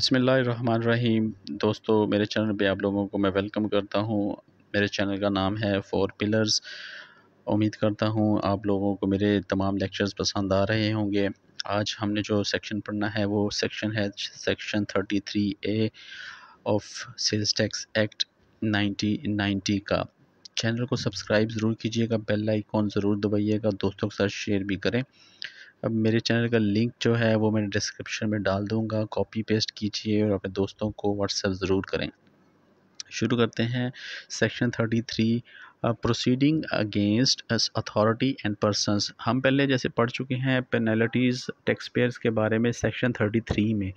बसमीम दोस्तों, मेरे चैनल पे आप लोगों को मैं वेलकम करता हूँ। मेरे चैनल का नाम है फोर पिलर्स उम्मीद करता हूँ आप लोगों को मेरे तमाम लेक्चर्स पसंद आ रहे होंगे। आज हमने जो सेक्शन पढ़ना है, वो सेक्शन है section thirty three A of sales tax act nineteen ninety का। चैनल को सब्सक्राइब ज़रूर कीजिएगा बेल आइकॉन ज़रूर दबाइएगा। दोस्तों के साथ शेयर भी करें। अब मेरे चैनल का लिंक जो है वो मैं डिस्क्रिप्शन में डाल दूँगा। कॉपी पेस्ट कीजिए और अपने दोस्तों को व्हाट्सएप ज़रूर करें। शुरू करते हैं section thirty three proceeding against authority and persons हम पहले जैसे पढ़ चुके हैं पेनल्टीज़ टैक्स पेयर्स के बारे में सेक्शन थर्टी थ्री में।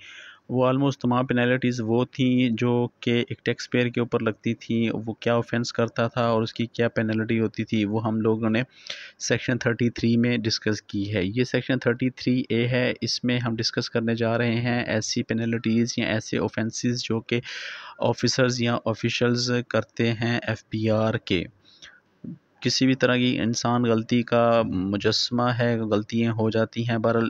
वो आलमोस्ट तमाम पेनल्टीज़ वो थी जो कि एक टैक्स पेयर के ऊपर लगती थी, वो क्या ऑफेंस करता था और उसकी क्या पेनल्टी होती थी, वो हम लोगों ने सेक्शन थर्टी थ्री में डिस्कस की है। ये सेक्शन थर्टी थ्री ए है, इसमें हम डिस्कस करने जा रहे हैं ऐसी पेनल्टीज़ या ऐसे ऑफेंसेस जो कि ऑफिसर्स या ऑफिशल्स करते हैं एफ़ आर के। किसी भी तरह की इंसान गलती का मुजस्मा है, गलतियाँ हो जाती हैं बहरल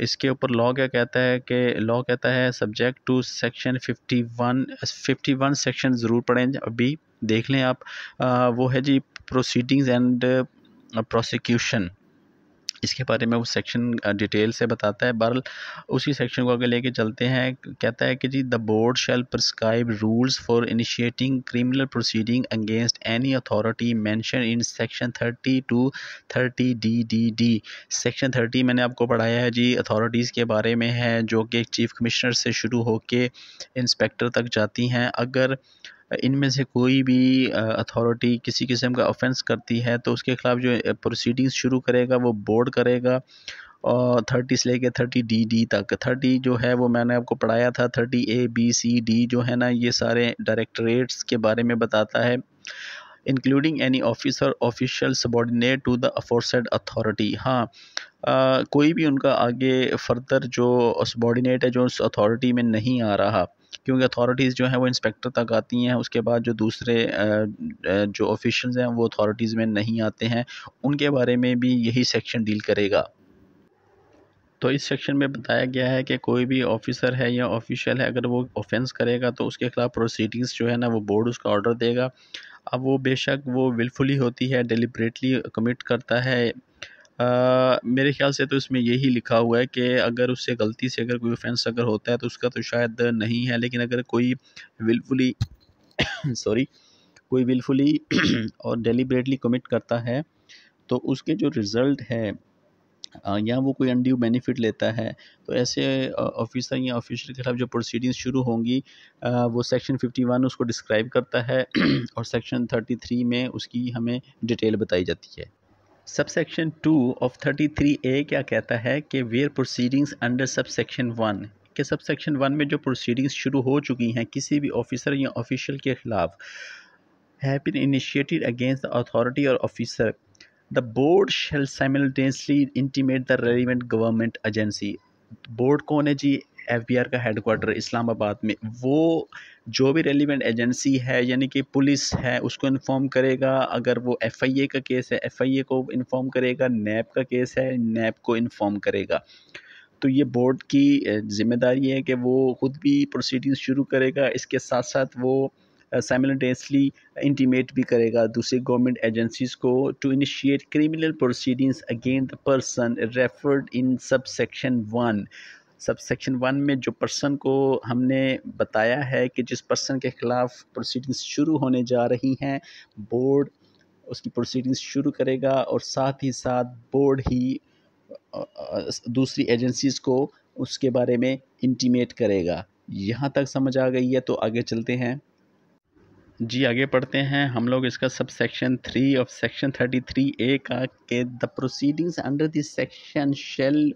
इसके ऊपर लॉ क्या कहता है कि लॉ कहता है subject to section fifty one fifty one section ज़रूर पढ़ें अभी देख लें आप। आ, वो है जी प्रोसीडिंग्स एंड प्रोसिक्यूशन इसके बारे में वो सेक्शन डिटेल से बताता है। बहरल उसी सेक्शन को आगे लेके चलते हैं। कहता है कि जी the board shall prescribe rules for initiating criminal proceeding against any authority mentioned in section thirty to thirty D D D section thirty मैंने आपको पढ़ाया है जी अथॉरिटीज़ के बारे में है, जो कि चीफ कमिश्नर से शुरू होकर इंस्पेक्टर तक जाती हैं। अगर इनमें से कोई भी अथॉरिटी किसी किस्म का ऑफेंस करती है तो उसके ख़िलाफ़ जो प्रोसीडिंग्स शुरू करेगा वो बोर्ड करेगा और थर्टी से लेके थर्टी डी डी तक। थर्टी जो है वो मैंने आपको पढ़ाया था thirty A B C D जो है ना ये सारे डायरेक्टरेट्स के बारे में बताता है including any officer official subordinate to the aforesaid authority हाँ आ, कोई भी उनका आगे फर्दर जो सबॉर्डिनेट है जो उस अथॉरिटी में नहीं आ रहा क्योंकि अथॉरिटीज़ जो हैं वो इंस्पेक्टर तक आती हैं, उसके बाद जो दूसरे जो ऑफिशल्स हैं वो अथॉरिटीज़ में नहीं आते हैं, उनके बारे में भी यही सेक्शन डील करेगा। तो इस सेक्शन में बताया गया है कि कोई भी ऑफिसर है या ऑफिशियल है, अगर वो ऑफेंस करेगा तो उसके ख़िलाफ़ प्रोसीडिंग्स जो है ना, वो बोर्ड उसका ऑर्डर देगा। अब वो बेशक वो विलफुली होती है डिलिब्रेटली कमिट करता है आ, मेरे ख्याल से तो इसमें यही लिखा हुआ है कि अगर उससे गलती से अगर कोई ऑफेंस अगर होता है तो उसका तो शायद नहीं है लेकिन अगर कोई विलफुली सॉरी कोई विलफुली और डेलीबरेटली कमिट करता है तो उसके जो रिज़ल्ट है या वो कोई अनड्यू बेनिफिट लेता है तो ऐसे ऑफिसर या ऑफिसर के खिलाफ जो प्रोसीडिंग्स शुरू होंगी वो सेक्शन 51 उसको डिस्क्राइब करता है और सेक्शन 33 में उसकी हमें डिटेल बताई जाती है। Sub section two of thirty three A क्या कहता है कि where proceedings under sub section one के सब सेक्शन वन में जो प्रोसीडिंग्स शुरू हो चुकी हैं, किसी भी ऑफिसर या ऑफिशियल के ख़िलाफ़ have been initiated against the authority और officer the board shall simultaneously intimate the relevant government agency board कौन है जी? एफ़ बी आर का हेडकोार्टर इस्लामाबाद में। वो जो भी रेलिवेंट एजेंसी है, यानी कि पुलिस है, उसको इन्फॉर्म करेगा। अगर वो एफ़ आई ए का केस है एफ़ आई ए को इन्फॉर्म करेगा नैब का केस है नैब को इन्फॉर्म करेगा। तो ये बोर्ड की ज़िम्मेदारी है कि वो खुद भी प्रोसीडिंग्स शुरू करेगा। इसके साथ साथ वो साइमल्टेनियसली इंटीमेट भी करेगा दूसरी गवर्नमेंट एजेंसीज को to initiate criminal proceedings against the person referred in sub section one sub section one में जो पर्सन को हमने बताया है कि जिस पर्सन के ख़िलाफ़ प्रोसीडिंग्स शुरू होने जा रही हैं बोर्ड उसकी प्रोसीडिंग्स शुरू करेगा और साथ ही साथ बोर्ड ही दूसरी एजेंसीज़ को उसके बारे में इंटीमेट करेगा। यहाँ तक समझ आ गई है तो आगे चलते हैं। जी, आगे पढ़ते हैं। हम लोग इसका sub section three of section thirty three A का, के the proceedings under this section shall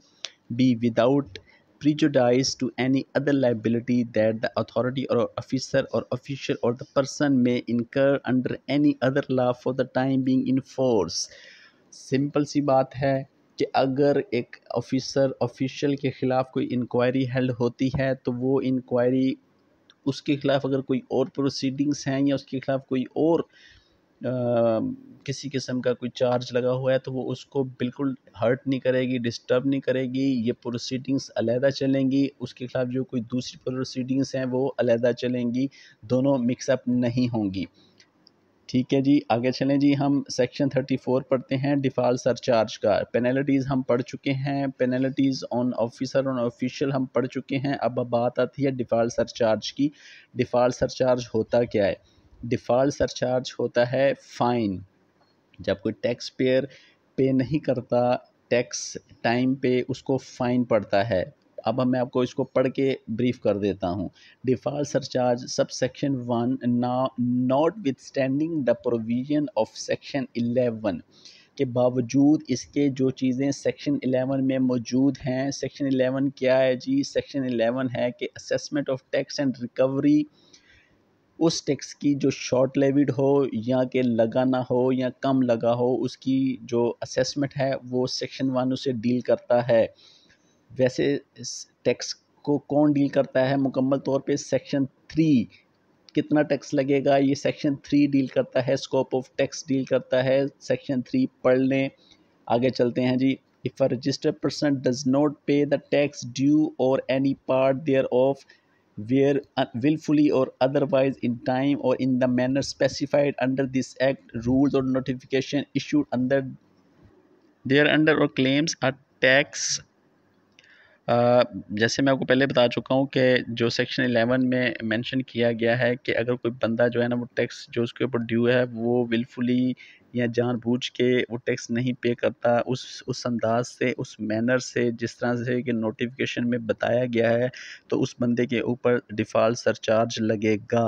be without prejudice to any other liability that the authority or officer or official or the person may incur under any other law for the time being in force simple सी बात है कि अगर एक officer official के ख़िलाफ़ कोई inquiry held होती है तो वो इंक्वायरी उसके ख़िलाफ़ अगर कोई और प्रोसीडिंग्स हैं या उसके ख़िलाफ़ कोई और किसी किस्म का कोई चार्ज लगा हुआ है तो वो उसको बिल्कुल हर्ट नहीं करेगी, डिस्टर्ब नहीं करेगी, ये प्रोसीडिंग्स अलहदा चलेंगी, उसके खिलाफ जो कोई दूसरी प्रोसीडिंग्स हैं, वो अलहदा चलेंगी, दोनों मिक्सअप नहीं होंगी। ठीक है जी, आगे चलें जी, हम सेक्शन थर्टी फोर पढ़ते हैं, डिफ़ॉल्ट सरचार्ज का। पेनल्टीज़ हम पढ़ चुके हैं, penalties on officer, on official हम पढ़ चुके हैं, अब बात आती है डिफ़ॉल्ट सरचार्ज की। डिफ़ॉल्ट सरचार्ज होता क्या है? डिफ़ॉल्ट सरचार्ज होता है फ़ाइन जब कोई टैक्स पेयर पे नहीं करता टैक्स टाइम पे उसको फ़ाइन पड़ता है। अब मैं आपको इसको पढ़ के ब्रीफ कर देता हूँ। Default surcharge sub section one ना notwithstanding the provision of section eleven के बावजूद इसके जो चीज़ें सेक्शन 11 में मौजूद हैं सेक्शन 11 क्या है जी? सेक्शन 11 है कि assessment of tax and recovery उस टैक्स की जो शॉर्ट लेविड हो या कि लगा ना हो या कम लगा हो, उसकी जो असेसमेंट है, वो सेक्शन वन उसे डील करता है। वैसे टैक्स को कौन डील करता है? मुकम्मल तौर पे सेक्शन थ्री कितना टैक्स लगेगा? ये सेक्शन थ्री डील करता है स्कोप ऑफ़ टैक्स डील करता है सेक्शन थ्री पढ़ लें आगे चलते हैं जी। If a registered person does not pay the tax due or any part thereof where wilfully or otherwise in time or in the manner specified under this act rule or notification issued under thereunder or claims are tax जैसे मैं आपको पहले बता चुका हूँ कि जो section eleven में मैंशन किया गया है कि अगर कोई बंदा जो है ना वो टैक्स जो उसके ऊपर ड्यू है, वो विलफुली या जानबूझ के वो टैक्स नहीं पे करता, उस उस अंदाज से, उस मैनर से, जिस तरह से कि नोटिफिकेशन में बताया गया है तो उस बंदे के ऊपर डिफ़ॉल्ट सरचार्ज लगेगा।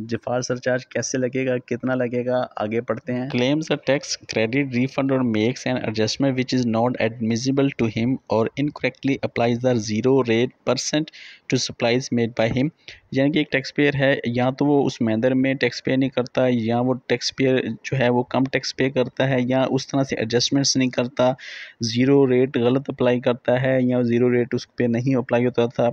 डिफ़ॉल्ट सरचार्ज कैसे लगेगा, कितना लगेगा, आगे पढ़ते हैं। Claims a tax credit refund और makes an adjustment which is not admissible to him और incorrectly applies the zero rate percent to supplies made by him यानी कि एक टैक्स पेयर है, या तो वो उस मैदर में टैक्स पे नहीं करता, या वो टैक्स पेयर जो है वो कम टैक्स पे करता है, या उस तरह से एडजस्टमेंट्स नहीं करता ज़ीरो रेट गलत अप्लाई करता है, या ज़ीरो रेट उस पर नहीं अप्लाई होता था।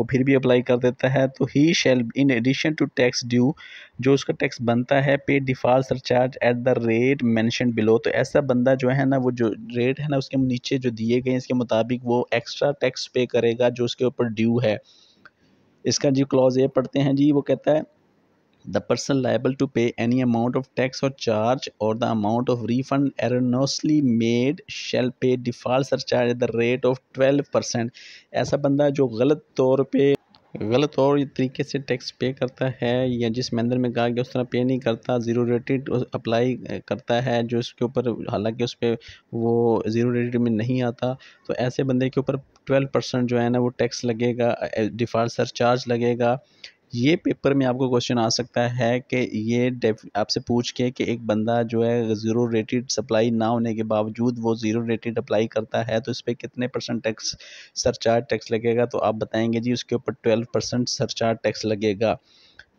वो फिर भी अप्लाई कर देता है तो ही shall in addition to tax due जो उसका टैक्स बनता है pay default surcharge at the rate mentioned below तो ऐसा बंदा जो है ना, वो जो रेट है ना, उसके नीचे जो दिए गए इसके मुताबिक वो एक्स्ट्रा टैक्स पे करेगा जो उसके ऊपर ड्यू है। इसका जो क्लॉज ये पढ़ते हैं जी, वो कहता है the person liable to pay any amount of tax or charge or the amount of refund erroneously made shall pay default surcharge at the rate of 12 percent ऐसा बंदा जो गलत तौर पे, गलत और तरीके से टैक्स पे करता है या जिस मैंदर में कहा गया उस तरह पे नहीं करता ज़ीरो रेटेड अप्लाई करता है, जो उसके ऊपर, हालाँकि उस पर वो ज़ीरो रेटेड में नहीं आता तो ऐसे बंदे के ऊपर ट्वेल्व परसेंट जो है ना वो टैक्स लगेगा डिफ़ॉल्ट सर चार्ज लगेगा। ये पेपर में आपको क्वेश्चन आ सकता है कि ये आपसे पूछ के कि एक बंदा जो है ज़ीरो रेटेड सप्लाई ना होने के बावजूद वो ज़ीरो रेटेड अप्लाई करता है तो इस पर कितने परसेंट टैक्स सरचार्ज टैक्स लगेगा? तो आप बताएँगे जी उसके ऊपर ट्वेल्व परसेंट सरचार्ज टैक्स लगेगा।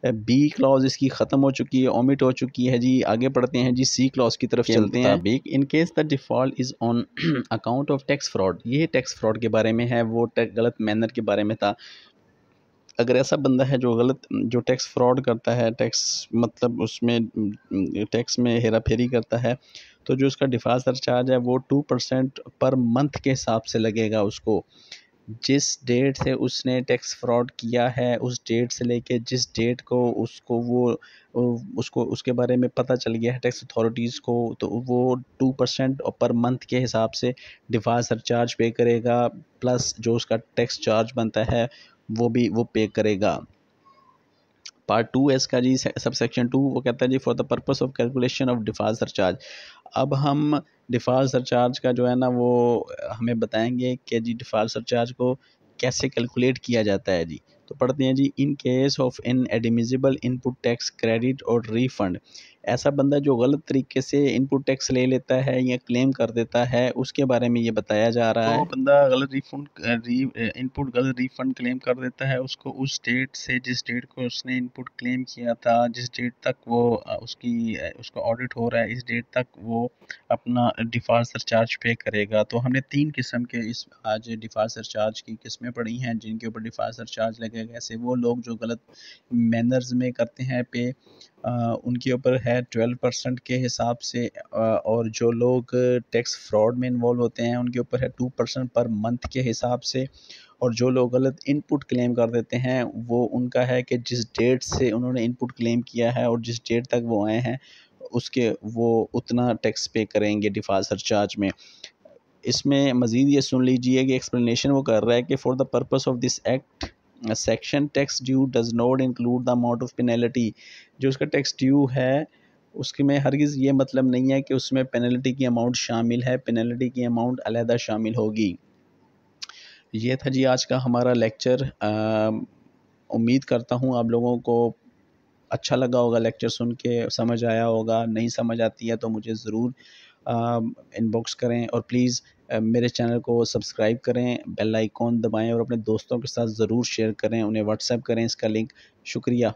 बी क्लॉज इसकी ख़त्म हो चुकी है ओमिट हो चुकी है जी आगे पढ़ते हैं जी सी क्लॉज की तरफ़ चलते हैं। In case the default is on account of tax fraud ये टैक्स फ्रॉड के बारे में है वो गलत मैनर के बारे में था। अगर ऐसा बंदा है जो गलत, जो टैक्स फ्रॉड करता है, टैक्स मतलब उसमें टैक्स में हेरा फेरी करता है तो जो उसका डिफ़ॉल्ट चार्ज है वो टू परसेंट पर मंथ के हिसाब से लगेगा उसको। जिस डेट से उसने टैक्स फ्रॉड किया है, उस डेट से लेके जिस डेट को उसको वो उसको, उसके बारे में पता चल गया है टैक्स अथॉरिटीज़ को तो वो टू परसेंट पर मंथ के हिसाब से डिफ़ॉल्ट सरचार्ज पे करेगा, प्लस जो उसका टैक्स चार्ज बनता है वो भी, वो पे करेगा। पार्ट टू एस का जी सब सेक्शन टू वो कहता है जी for the purpose of calculation of default surcharge अब हम डिफ़ॉल्ट सरचार्ज का जो है ना, वो हमें बताएँगे कि जी डिफ़ॉल्ट सरचार्ज को कैसे कैलकुलेट किया जाता है जी। तो पढ़ते हैं जी in case of inadmissible input tax credit और रिफंड ऐसा बंदा जो गलत तरीके से इनपुट टैक्स ले लेता है या क्लेम कर देता है उसके बारे में ये बताया जा रहा तो है। बंदा गलत रिफंड री, इनपुट गलत रिफंड क्लेम कर देता है उसको उस डेट से जिस डेट को उसने इनपुट क्लेम किया था जिस डेट तक वो उसकी उसका ऑडिट हो रहा है इस डेट तक वो अपना डिफ़ॉल्ट सरचार्ज पे करेगा। तो हमने तीन किस्म के इस आज डिफ़ॉल्ट सरचार्ज की किस्में पढ़ी हैं जिनके ऊपर डिफ़ॉल्ट सरचार्ज लगेगा। ऐसे वो लोग जो गलत मैनर्स में करते हैं पे उनके ऊपर है ट्वेल्व परसेंट के हिसाब से और जो लोग टैक्स फ्रॉड में इन्वॉल्व होते हैं, उनके ऊपर है टू परसेंट पर मंथ के हिसाब से, और जो लोग गलत इनपुट क्लेम कर देते हैं, वो उनका है कि जिस डेट से उन्होंने इनपुट क्लेम किया है और जिस डेट तक वो आए हैं, उसके वो उतना टैक्स पे करेंगे डिफ़ॉल्ट सरचार्ज में। इसमें मज़ीद ये सुन लीजिए कि एक्सप्लेनेशन वो कर रहा है कि for the purpose of this act section tax due does not include the amount of penalty जो उसका टैक्स ड्यू है, उसके में हरगिज़ ये मतलब नहीं है कि उसमें पेनल्टी की अमाउंट शामिल है पेनल्टी की अमाउंट अलहदा शामिल होगी। ये था जी आज का हमारा लेक्चर उम्मीद करता हूँ आप लोगों को अच्छा लगा होगा लेक्चर सुन के, समझ आया होगा, नहीं समझ आती है तो मुझे ज़रूर इनबॉक्स करें और प्लीज़ मेरे चैनल को सब्सक्राइब करें, बेल आइकॉन दबाएँ और अपने दोस्तों के साथ ज़रूर शेयर करें, उन्हें व्हाट्सएप करें, इसका लिंक। शुक्रिया।